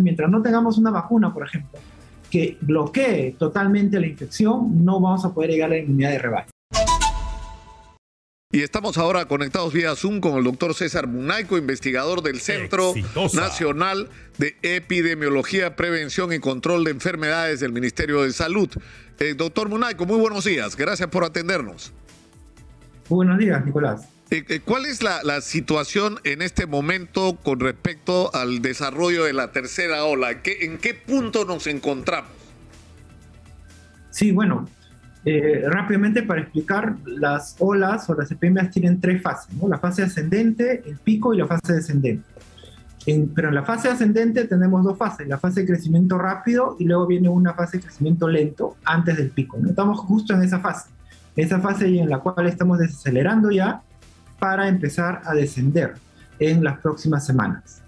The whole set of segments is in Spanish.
mientras no tengamos una vacuna, por ejemplo, que bloquee totalmente la infección, no vamos a poder llegar a la inmunidad de rebaño. Y estamos ahora conectados vía Zoom con el doctor César Munaico, investigador del Centro Nacional de Epidemiología, Prevención y Control de Enfermedades del Ministerio de Salud. Eh, doctor Munaico, muy buenos días. Gracias por atendernos. buenos días, Nicolás. Eh, eh, ¿Cuál es la, la, situación en este momento con respecto al desarrollo de la tercera ola? ¿Qué, ¿En qué punto nos encontramos? Sí, bueno, eh, rápidamente para explicar, las olas o las epidemias tienen tres fases, ¿no? la fase ascendente, el pico y la fase descendente. pero en la fase ascendente tenemos dos fases, la fase de crecimiento rápido y luego viene una fase de crecimiento lento antes del pico. ¿no? Estamos justo en esa fase, esa fase en la cual estamos desacelerando ya para empezar a descender en las próximas semanas.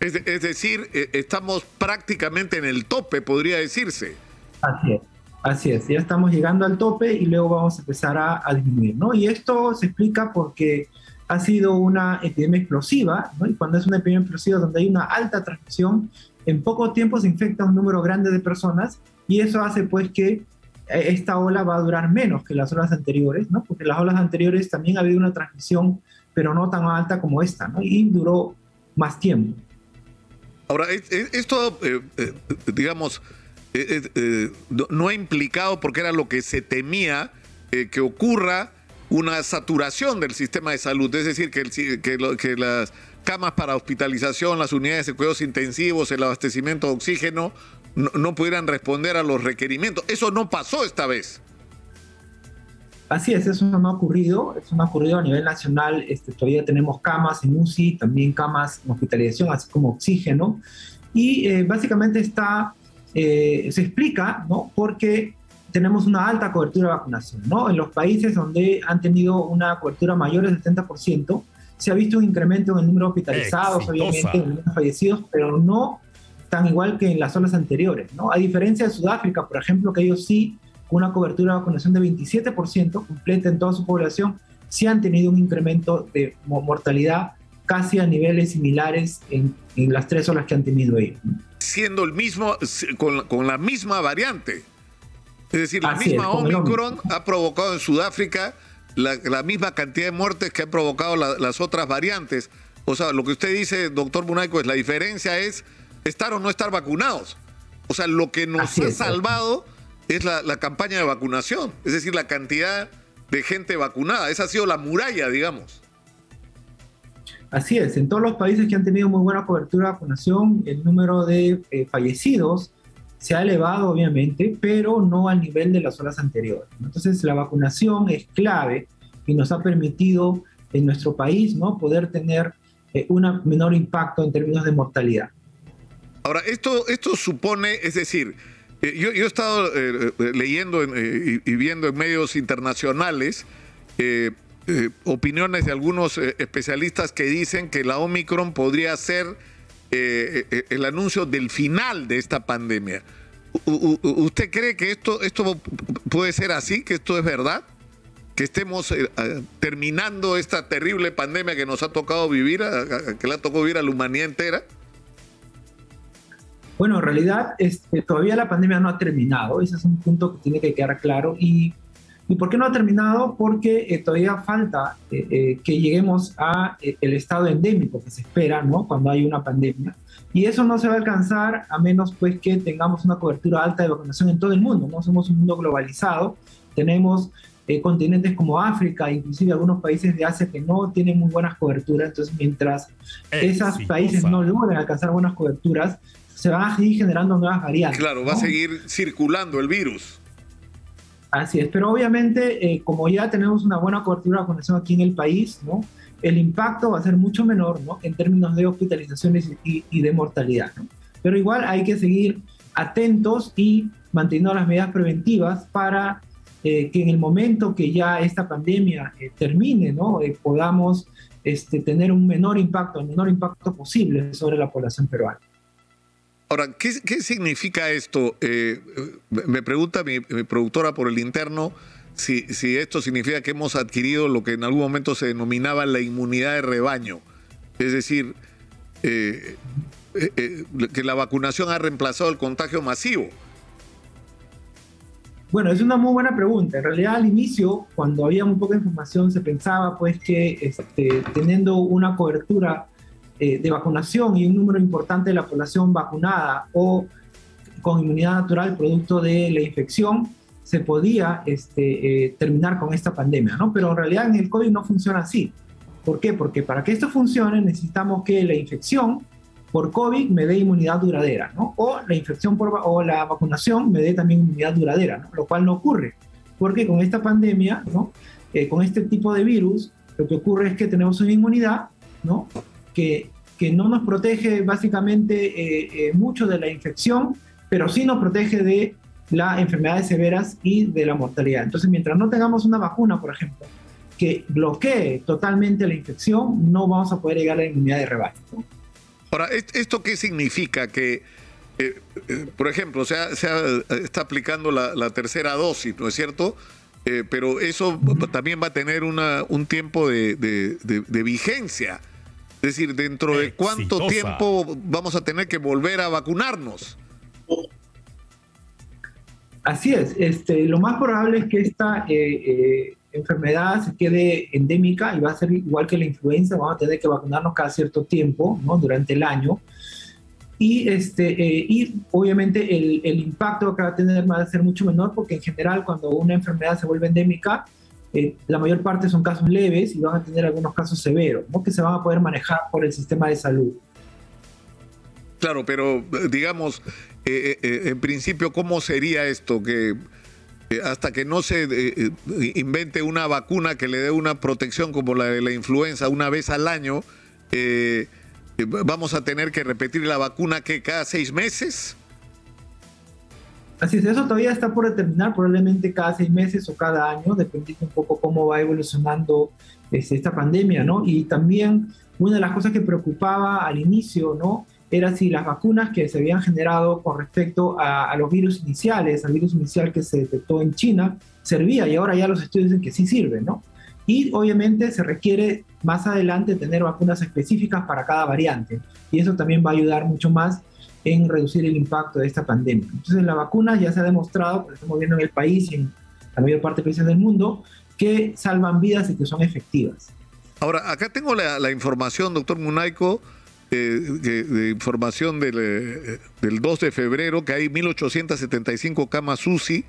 Es, es decir, eh, estamos prácticamente en el tope, podría decirse. Así es. Así es, ya estamos llegando al tope y luego vamos a empezar a, disminuir, ¿no? Y esto se explica porque ha sido una epidemia explosiva, ¿no? Y cuando es una epidemia explosiva donde hay una alta transmisión, en poco tiempo se infecta un número grande de personas y eso hace pues que esta ola va a durar menos que las olas anteriores, ¿no? Porque las olas anteriores también ha habido una transmisión, pero no tan alta como esta, ¿no? Y duró más tiempo. Ahora, esto, eh, eh, digamos, eh, no ha implicado, porque era lo que se temía, que ocurra una saturación del sistema de salud, es decir, que, las camas para hospitalización, las unidades de cuidados intensivos, el abastecimiento de oxígeno, no, pudieran responder a los requerimientos. Eso no pasó esta vez. Así es, eso no ha ocurrido, eso no ha ocurrido a nivel nacional, este, todavía tenemos camas en UCI, también camas en hospitalización, así como oxígeno, y básicamente está eh, se explica, ¿no? Porque tenemos una alta cobertura de vacunación, ¿no? En los países donde han tenido una cobertura mayor del 70%, se ha visto un incremento en el número de hospitalizados, obviamente, en el número de fallecidos, pero no tan igual que en las zonas anteriores, ¿no? A diferencia de Sudáfrica, por ejemplo, que ellos sí, con una cobertura de vacunación de 27% completa en toda su población, sí han tenido un incremento de mortalidad casi a niveles similares en, en las tres olas que han tenido ellos. Siendo el mismo, con, con, la misma variante. Es decir, la misma Omicron ha provocado en Sudáfrica la, la, misma cantidad de muertes que han provocado las otras variantes. O sea, lo que usted dice, doctor Bunaico, es la diferencia es estar o no estar vacunados. O sea, lo que nos ha salvado es la, la campaña de vacunación, es decir, la cantidad de gente vacunada. Esa ha sido la muralla, digamos. Así es, en todos los países que han tenido muy buena cobertura de vacunación, el número de eh, fallecidos se ha elevado, obviamente, pero no al nivel de las horas anteriores. Entonces, la vacunación es clave y nos ha permitido en nuestro país ¿no? poder tener eh, un menor impacto en términos de mortalidad. Ahora, esto, esto supone, es decir, eh, yo, he estado leyendo y, viendo en medios internacionales eh, opiniones de algunos eh, especialistas que dicen que la Omicron podría ser eh, el anuncio del final de esta pandemia. ¿Usted cree que esto, esto puede ser así, que esto es verdad? Que estemos terminando esta terrible pandemia que nos ha tocado vivir, que le ha tocado vivir a la humanidad entera. Bueno, en realidad este, todavía la pandemia no ha terminado, ese es un punto que tiene que quedar claro y ¿Y por qué no ha terminado? Porque eh, todavía falta eh, eh, que lleguemos a el estado endémico que se espera, ¿no? Cuando hay una pandemia. Y eso no se va a alcanzar a menos pues que tengamos una cobertura alta de vacunación en todo el mundo, ¿no? Somos un mundo globalizado, tenemos continentes como África, inclusive algunos países de Asia que no tienen muy buenas coberturas, entonces mientras esos países no logren alcanzar buenas coberturas, se van a seguir generando nuevas variantes. Claro, va a seguir circulando el virus. Así es, pero obviamente eh, como ya tenemos una buena cobertura de vacunación aquí en el país, ¿no? el impacto va a ser mucho menor ¿no? en términos de hospitalizaciones y, de mortalidad. ¿no? Pero igual hay que seguir atentos y manteniendo las medidas preventivas para eh, que en el momento que ya esta pandemia eh, termine, ¿no? podamos este, tener un menor impacto, el menor impacto posible sobre la población peruana. Ahora, ¿qué, significa esto? Eh, me pregunta mi, productora por el interno si, si, esto significa que hemos adquirido lo que en algún momento se denominaba la inmunidad de rebaño. Es decir, eh, que la vacunación ha reemplazado el contagio masivo? Bueno, es una muy buena pregunta. En realidad, al inicio, cuando había muy poca información, se pensaba pues que este, teniendo una cobertura eh, de vacunación y un número importante de la población vacunada o con inmunidad natural producto de la infección, se podía este, eh, terminar con esta pandemia, ¿no? Pero en realidad en el COVID no funciona así. ¿Por qué? Porque para que esto funcione necesitamos que la infección por COVID me dé inmunidad duradera, ¿no? O la infección por, o la vacunación me dé también inmunidad duradera, ¿no? Lo cual no ocurre, porque con esta pandemia, ¿no? Eh, con este tipo de virus, lo que ocurre es que tenemos una inmunidad, ¿no? Que, que no nos protege básicamente eh, eh, mucho de la infección, pero sí nos protege de las enfermedades severas y de la mortalidad. Entonces, mientras no tengamos una vacuna, por ejemplo, que bloquee totalmente la infección, no vamos a poder llegar a la inmunidad de rebaño. ¿no? Ahora, ¿esto qué significa? Que, eh, eh, por ejemplo, se, está aplicando la, tercera dosis, ¿no es cierto? Eh, pero eso también va a tener una, un tiempo de, vigencia. Es decir, dentro de cuánto tiempo vamos a tener que volver a vacunarnos. Así es. Este, lo más probable es que esta enfermedad se quede endémica y va a ser igual que la influenza, vamos a tener que vacunarnos cada cierto tiempo, ¿no? Durante el año. Y, este, eh, y obviamente el, impacto que va a tener va a ser mucho menor porque en general cuando una enfermedad se vuelve endémica, eh, la mayor parte son casos leves y van a tener algunos casos severos, ¿no? que se van a poder manejar por el sistema de salud. Claro, pero digamos, eh, en principio, ¿cómo sería esto? Que eh, hasta que no se eh, eh, invente una vacuna que le dé una protección como la de la influenza una vez al año, vamos a tener que repetir la vacuna que cada seis meses. Así es, eso todavía está por determinar, probablemente cada seis meses o cada año, dependiendo un poco cómo va evolucionando este, esta pandemia, ¿no? Y también una de las cosas que preocupaba al inicio, ¿no? Era si las vacunas que se habían generado con respecto a, los virus iniciales, al virus inicial que se detectó en China, servía y ahora ya los estudios dicen que sí sirven, ¿no? Y obviamente se requiere más adelante tener vacunas específicas para cada variante y eso también va a ayudar mucho más en reducir el impacto de esta pandemia. Entonces la vacuna ya se ha demostrado, lo estamos viendo en el país y en la mayor parte de países del mundo, que salvan vidas y que son efectivas. Ahora, acá tengo la, la información, doctor Munaico, de, información del, eh, del, 2 de febrero que hay 1.875 camas UCI,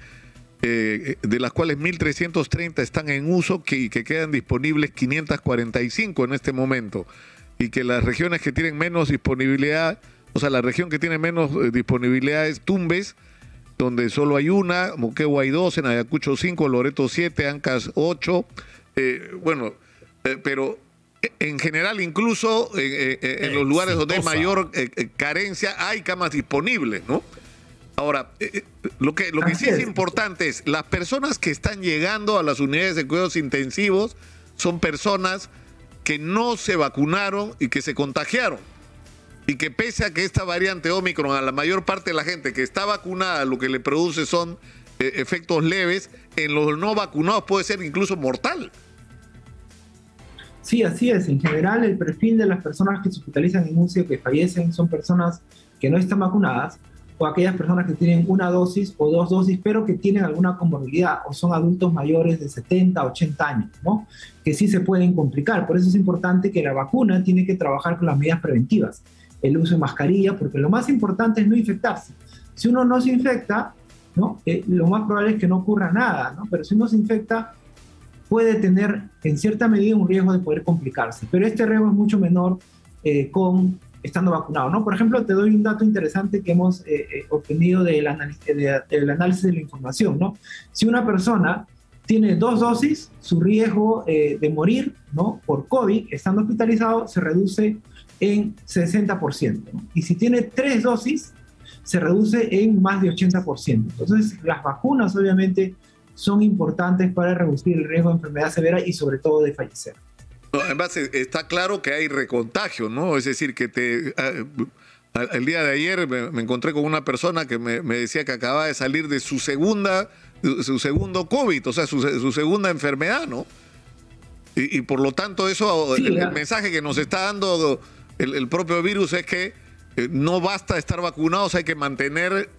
eh, de las cuales 1.330 están en uso y que quedan disponibles 545 en este momento. Y que las regiones que tienen menos disponibilidad, o sea, la región que tiene menos eh, disponibilidad es Tumbes, donde solo hay una, Moquegua hay dos, en Ayacucho 5, Loreto 7, Ancas 8. bueno, pero en general, incluso eh, eh, en los lugares donde hay mayor eh, carencia, hay camas disponibles, ¿no? Ahora, lo que, lo que sí es importante es, las personas que están llegando a las unidades de cuidados intensivos son personas que no se vacunaron y que se contagiaron. Y que pese a que esta variante Omicron a la mayor parte de la gente que está vacunada lo que le produce son efectos leves, en los no vacunados puede ser incluso mortal. Sí, así es. En general, el perfil de las personas que se hospitalizan en UCI o que fallecen son personas que no están vacunadas o aquellas personas que tienen una dosis o dos dosis, pero que tienen alguna comorbilidad o son adultos mayores de 70, 80 años, ¿no? Que sí se pueden complicar. Por eso es importante que la vacuna tiene que trabajar con las medidas preventivas. El uso de mascarilla, porque lo más importante es no infectarse. Si uno no se infecta, ¿no? Eh, lo más probable es que no ocurra nada, ¿no? Pero si uno se infecta, puede tener en cierta medida un riesgo de poder complicarse, pero este riesgo es mucho menor eh, con estando vacunado. ¿no? Por ejemplo, te doy un dato interesante que hemos eh, eh, obtenido del análisis de, la información. ¿no? Si una persona tiene dos dosis, su riesgo de morir ¿no? por COVID estando hospitalizado se reduce en 60%. Y si tiene tres dosis, se reduce en más de 80%. Entonces, las vacunas obviamente son importantes para reducir el riesgo de enfermedad severa y sobre todo de fallecer. además, está claro que hay recontagio, ¿no? Es decir, que te... el día de ayer me, encontré con una persona que me, decía que acababa de salir de su segunda, su segundo COVID, o sea, su, segunda enfermedad, ¿no? Y, por lo tanto, eso, el, mensaje que nos está dando el, propio virus es que eh, no basta estar vacunados, hay que mantener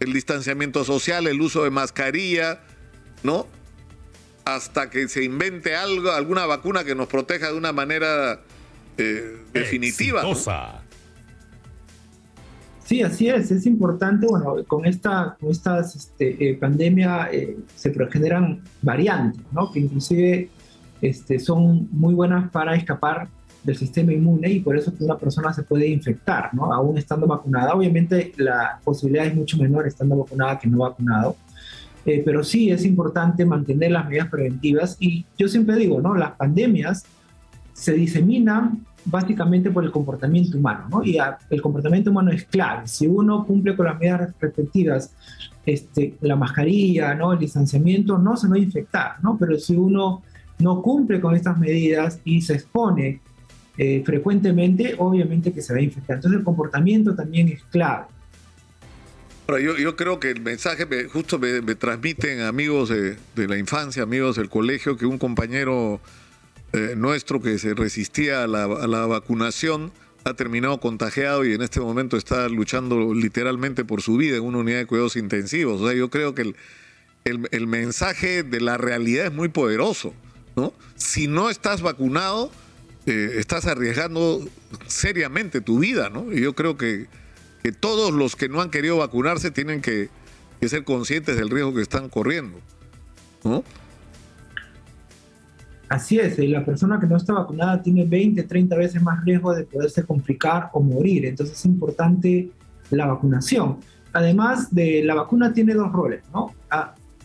el distanciamiento social, el uso de mascarilla, ¿no? Hasta que se invente algo, alguna vacuna que nos proteja de una manera eh, definitiva. Sí, así es, es importante, bueno, con esta con estas este, eh, pandemia se generan variantes, ¿no? Que inclusive este, son muy buenas para escapar del sistema inmune y por eso que una persona se puede infectar, ¿no? Aún estando vacunada. Obviamente la posibilidad es mucho menor estando vacunada que no vacunado. Eh, pero sí es importante mantener las medidas preventivas y yo siempre digo, ¿no? Las pandemias se diseminan básicamente por el comportamiento humano, ¿no? Y el comportamiento humano es clave. Si uno cumple con las medidas respectivas, este, la mascarilla, ¿no? El distanciamiento, no se va a infectar, ¿no? Pero si uno no cumple con estas medidas y se expone eh, frecuentemente, obviamente que se va a infectar. Entonces el comportamiento también es clave. Ahora, yo, creo que el mensaje, justo me, transmiten amigos de, la infancia, amigos del colegio, que un compañero eh, nuestro que se resistía a la, vacunación ha terminado contagiado y en este momento está luchando literalmente por su vida en una unidad de cuidados intensivos. O sea, yo creo que el, el, el mensaje de la realidad es muy poderoso. ¿no? Si no estás vacunado, eh, estás arriesgando seriamente tu vida, ¿no? Y yo creo que, que todos los que no han querido vacunarse tienen que, ser conscientes del riesgo que están corriendo, ¿no? Así es, y la persona que no está vacunada tiene 20, 30 veces más riesgo de poderse complicar o morir. Entonces es importante la vacunación. Además de la vacuna tiene dos roles, ¿no?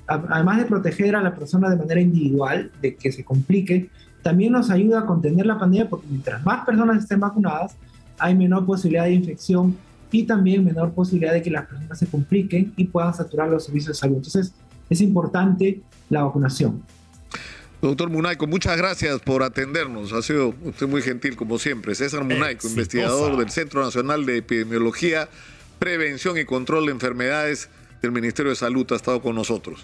además de proteger a la persona de manera individual de que se complique, también nos ayuda a contener la pandemia porque mientras más personas estén vacunadas, hay menor posibilidad de infección y también menor posibilidad de que las personas se compliquen y puedan saturar los servicios de salud. Entonces, es importante la vacunación. Doctor Munaico, muchas gracias por atendernos. Ha sido usted muy gentil, como siempre. César Munaico, investigador del Centro Nacional de Epidemiología, Prevención y Control de Enfermedades del Ministerio de Salud, ha estado con nosotros.